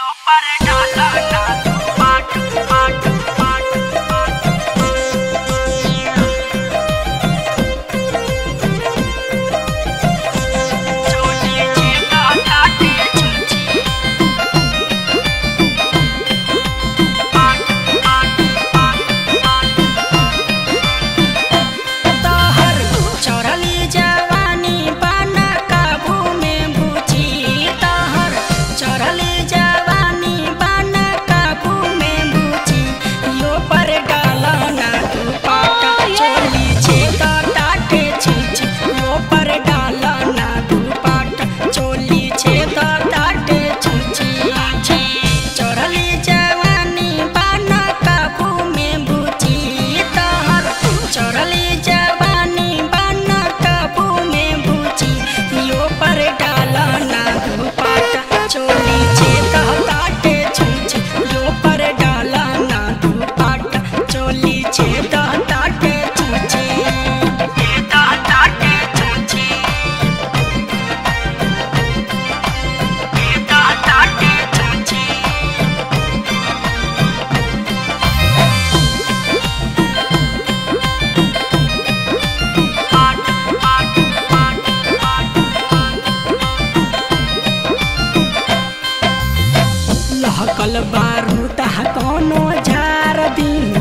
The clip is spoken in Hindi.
yo para nada. बारूद कोनो झार दिन